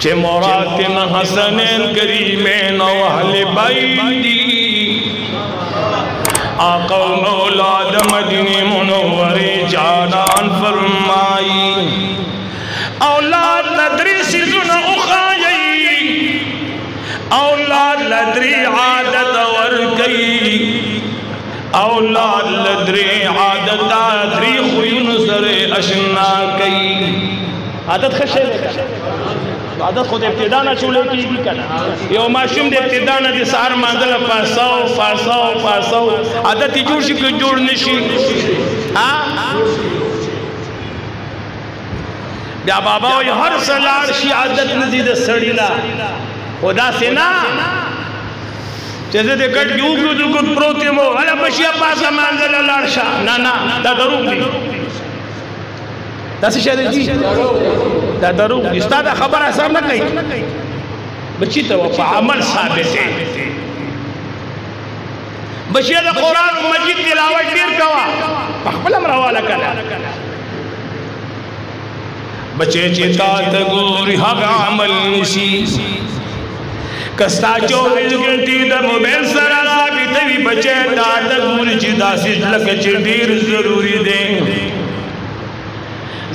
چه مراتن حسنین کریمین و اہل بیدی آقا و اولاد مدینی منوری جانان فرمائی۔ اولاد ندری سیزن اخائی۔ اولاد لدری عادت ورکی۔ اولاد لدری عادت آدری خوین سر اشنا کئی عادت خشے۔ لے عادت خود ابتدا نه چولې کیږي کنه یو ماشوم د ابتدا نه د سار مانګل پاساو پاساو پاساو عادت جوړ شي که جوړ نشي ها؟ بیا بابا وي هر سلار شي عادت نزيد سړی لا خدا سینا چې زه دې کټ یو کو د کو پروت مو هله بشیا پاسه مانګل لاړ شه. نه نه دا دروغ دی. دا څه شي دی دا درو استاد خبره سم نه کوي. بچی ته په عمل ثابتې بچی د قران مجید تلاوت ډیر کوا په خپل امر حواله کړه بچی چې تا ته ګوري هغه عمل نشي. کستا 24 غنټې د موبایل سره ثابتې بچی تا ته ګوري چې داسې لکه چې ډیر ضروری دی.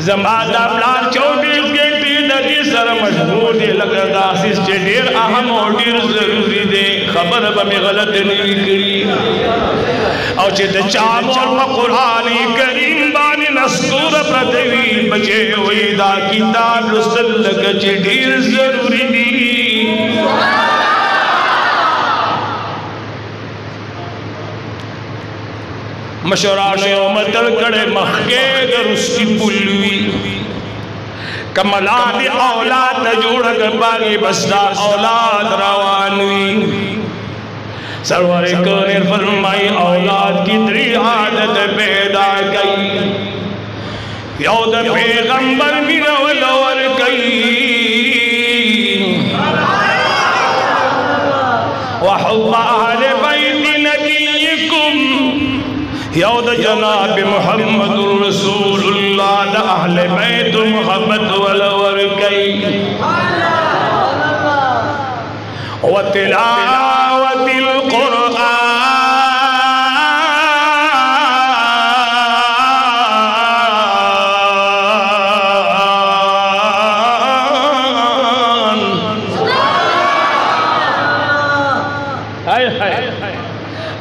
زمادہ پلان چوبیس گھنٹی دا جی سر مشہور دے لگا دا سیج چی دیر اہم اور دیر ضروری دیں خبر بمی غلط نہیں کری۔ او چی دا چامور پا قرآنی کریم بانی نسکور پردوی بچے ہوئی دا کتاب رسل لگا چی دیر ضروری دی مشوران امتر کڑے مخکے گر اس کی پلوی۔ کملات اولاد جوڑ کر باغی بستا اولاد روانوی۔ سرور کرنر فرمائی، اولاد کی دری عادت پیدا کئی۔ یود پیغمبر میرا ولور کئی۔ وحب جناب محمد رسول اللہ دا اہل بیت محمد ولور کئی وتلاوت القرآن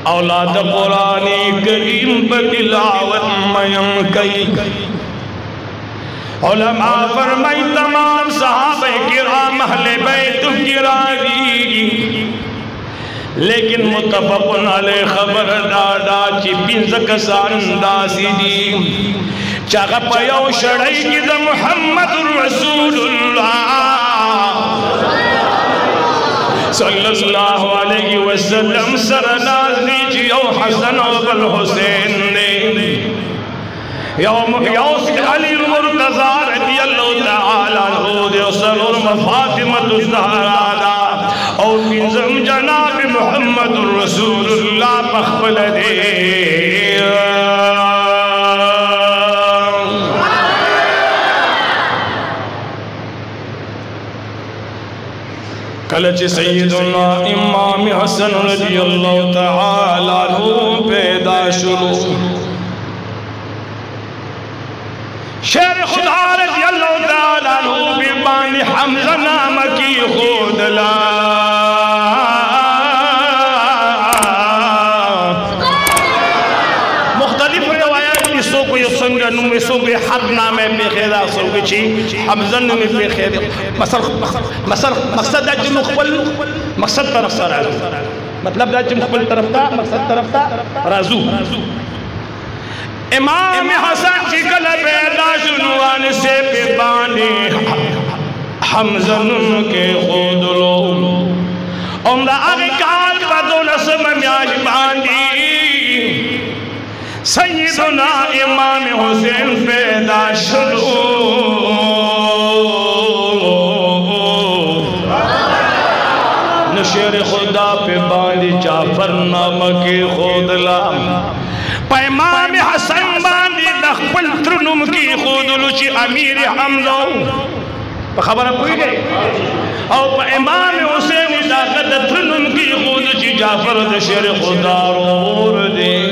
اولاد قرآن کریم بتلاوت میم کئی۔ علماء فرمائی تمام صحابہ کرام اہل بیت کراری لیکن متفقن علی خبر دادا چی پینز کسان داسی دی۔ چاگا پیو شڑائی کی دا محمد رسول اللہ۔ صلی اللہ علیہ وسلم سرنازی جیو حسن و بالحسین نے یوم یوس علی المرتضی رضی اللہ تعالی عنہ دے سرور مفاطمت الزہرہ اور بنزم جناب محمد رسول اللہ پخبل دے کلچ سیدنا إمام حسن رضی اللہ تعالی عنہ پیدا شروع شیر خدا رضی اللہ تعالی عنہ بیبانی حمزہ نام کی خود لا خیدہ سو کو چی حمزہ نمی پہ خیدہ مقصد دا جن مقبل مقصد طرف سا رازو۔ مطلب دا جن مقبل طرف تا، مقصد طرف تا، رازو۔ امام حسن چی چکل پیدا شنوان سے پہ بانے حمزن کے خود لو عمدہ اغیقات بدو نسم میاج باندی سیدنا امام حسین پیدا شنو نشیر خدا پہ باندی جعفر نام کے خود لام. پیمام حسن باندی دخپل ترنم کی خود لچی امیر حمزو خبر کوئی گئی او پا امام حسین طاقت تھنن کی خود چی جعفر دشر خدا رور دے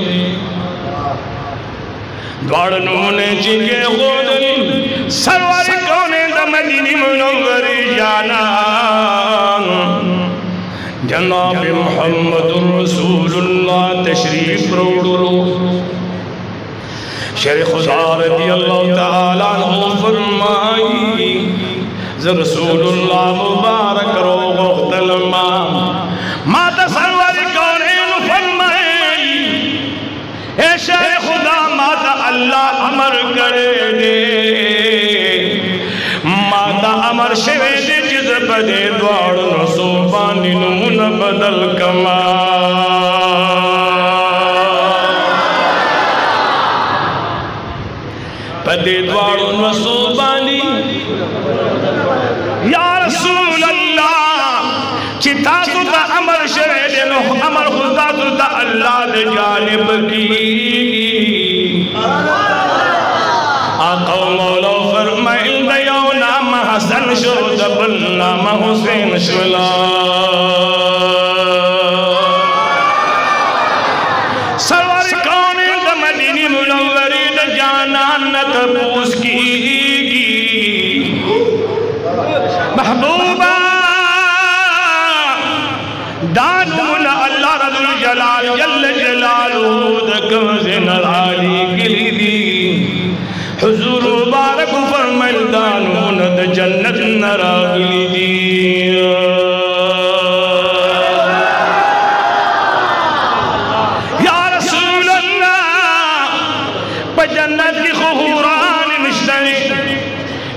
دوار نمونے چی کے سروار کونے دا مدینی منوری جانا۔ جناب محمد رسول اللہ تشریف روڑو شیخ خدا رضی اللہ تعالیٰ عنہ فرمائی، ز رسول اللہ مبارک رو غختل ما ما عمر کرے دے ما تا عمر شوے دے جز بدے دوار رسوبانی نمون بدل کما۔ پدے دوار رسوبانی یا رسول اللہ چتا تو تا عمر شرع دینو عمر خدا تو تا اللہ دے جانب کی آقا و مولا فرمائل دیو نام حسن شو دبل نام حسین شولا سوار کون دا مدینی منوری دا جانان نتبوس کی۔ محبوبہ دانون اللہ رضا الجلال، جل جلالہ دکم زنر عالی گلی دی۔ حضور مبارک فرمل د جنت نراغلی دی. یا رسول اللہ پا جنت کی خوران مشتری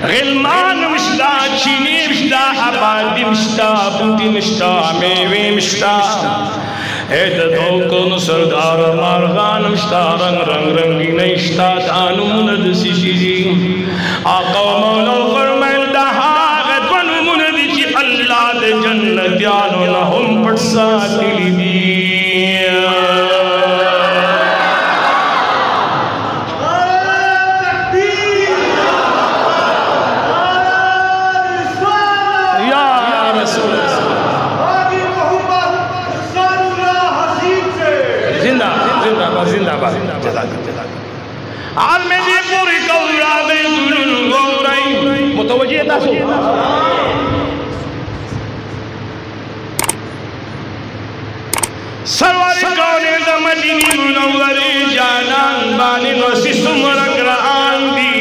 غلمان مشتا چینی مشتا آبادی مشتا بودی مشتا میوی مشتا اید دوکن سردار مارغان مشتا رنگ رنگ رنگی نشتا دانون دسی شیزی آقا و مولا فرمیل دا حاغت ونمون دی اللہ دے جنتیانو لہم پڑسا دی جزاک جزاک عالم دی پوری کورا بے دلن گورائی متوجہ تاسو سرواری کونے دا مدینی منوری جانان بانی نوسی سمرک رآن دی۔